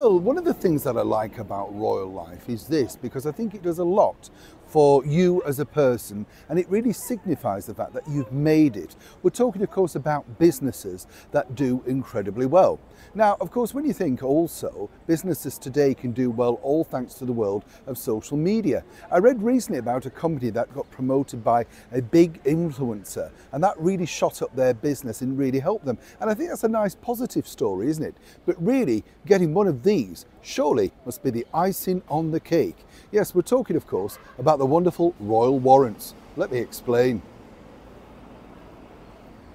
Well, one of the things that I like about Royal Life is this, because I think it does a lot for you as a person and it really signifies the fact that you've made it. We're talking of course about businesses that do incredibly well. Now of course when you think also businesses today can do well all thanks to the world of social media. I read recently about a company that got promoted by a big influencer and that really shot up their business and really helped them and I think that's a nice positive story isn't it? But really getting one of these surely must be the icing on the cake. Yes we're talking of course about the wonderful royal warrants. Let me explain.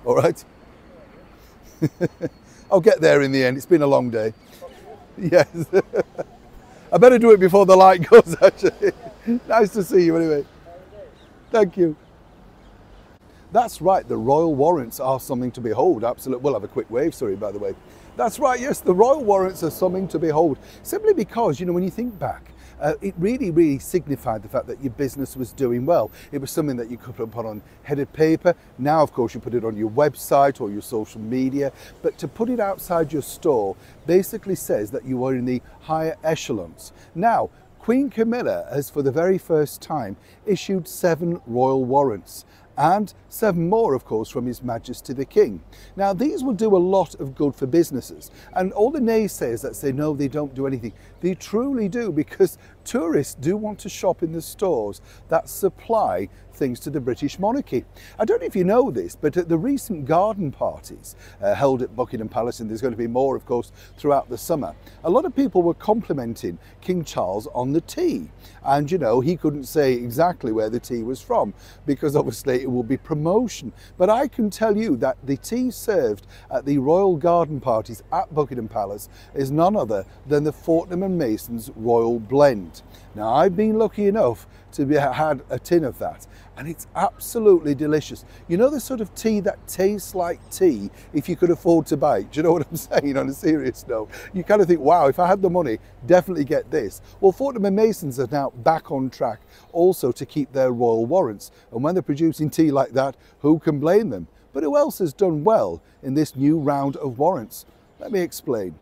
All right. I'll get there in the end. It's been a long day. Yes. I better do it before the light goes, actually. nice to see you anyway. Thank you. That's right, the royal warrants are something to behold. Absolutely. We'll have a quick wave, sorry, by the way. That's right, yes, the royal warrants are something to behold. Simply because, you know, when you think back, uh, it really, really signified the fact that your business was doing well. It was something that you could put on headed paper. Now, of course, you put it on your website or your social media, but to put it outside your store basically says that you are in the higher echelons. Now, Queen Camilla has for the very first time issued seven royal warrants and seven more, of course, from His Majesty the King. Now, these will do a lot of good for businesses, and all the naysayers that say no, they don't do anything, they truly do because tourists do want to shop in the stores that supply things to the British monarchy. I don't know if you know this, but at the recent garden parties uh, held at Buckingham Palace, and there's going to be more, of course, throughout the summer, a lot of people were complimenting King Charles on the tea. And, you know, he couldn't say exactly where the tea was from because obviously it will be promotion. But I can tell you that the tea served at the royal garden parties at Buckingham Palace is none other than the Fortnum and Mason's Royal Blend. Now, I've been lucky enough to be had a tin of that and it's absolutely delicious. You know the sort of tea that tastes like tea if you could afford to buy it? Do you know what I'm saying on a serious note? You kind of think, wow, if I had the money, definitely get this. Well, Fortnum and Masons are now back on track also to keep their royal warrants. And when they're producing tea like that, who can blame them? But who else has done well in this new round of warrants? Let me explain.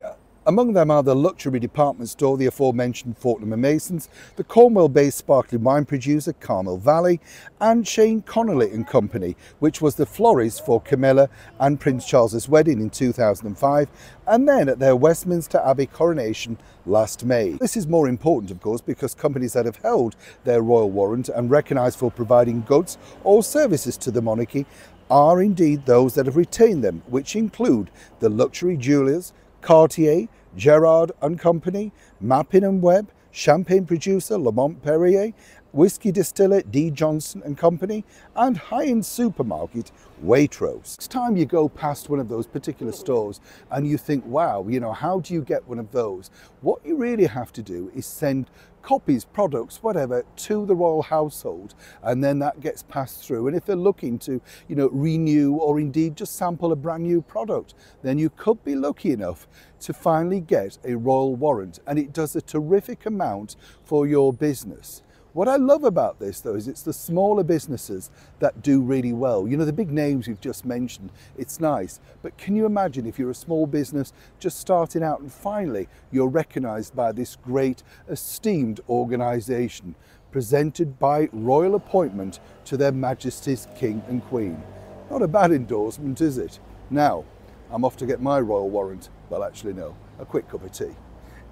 Among them are the luxury department store, the aforementioned Fortnum & Masons, the Cornwall-based sparkling wine producer Camel Valley, and Shane Connolly and Company, which was the florist for Camilla and Prince Charles's wedding in 2005, and then at their Westminster Abbey coronation last May. This is more important, of course, because companies that have held their royal warrant and recognised for providing goods or services to the monarchy are indeed those that have retained them, which include the luxury jewellers, Cartier, Garrard and Company, Mappin and Webb, champagne producer Laurent-Perrier, whiskey distiller D. Johnson and Company, and high-end supermarket Waitrose. Next time you go past one of those particular stores and you think, wow, you know, how do you get one of those? What you really have to do is send copies, products, whatever, to the royal household, and then that gets passed through. And if they're looking to, you know, renew or indeed just sample a brand new product, then you could be lucky enough to finally get a royal warrant, and it does a terrific amount for your business. What I love about this though is it's the smaller businesses that do really well. You know, the big names we've just mentioned, it's nice. But can you imagine if you're a small business just starting out and finally you're recognized by this great esteemed organization presented by royal appointment to their majesties King and Queen. Not a bad endorsement, is it? Now, I'm off to get my royal warrant. Well, actually no, a quick cup of tea.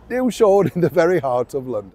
Neil Sean in the very heart of London.